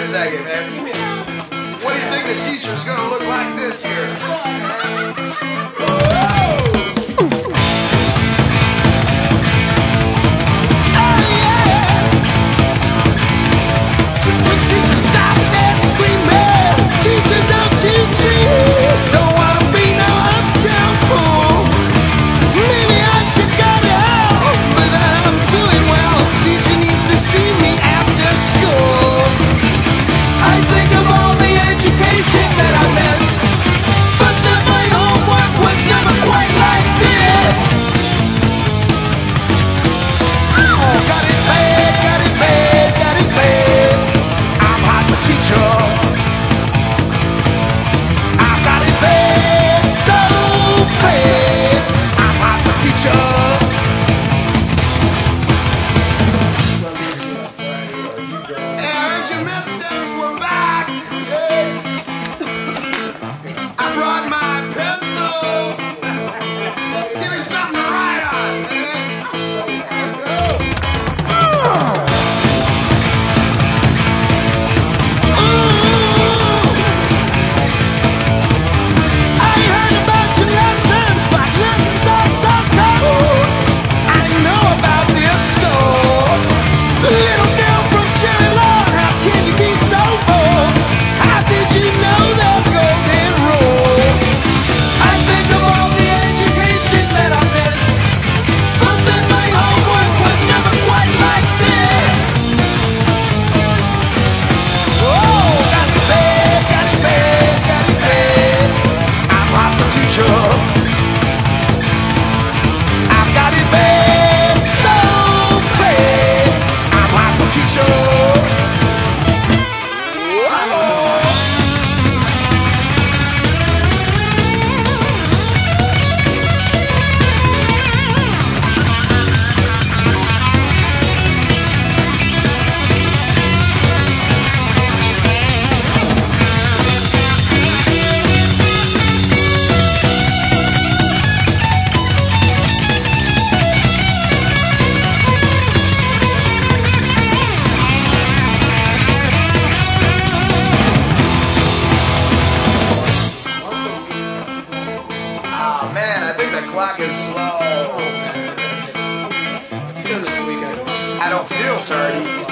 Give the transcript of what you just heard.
a second, man. What do you think the teacher's gonna look like this year? I don't feel dirty.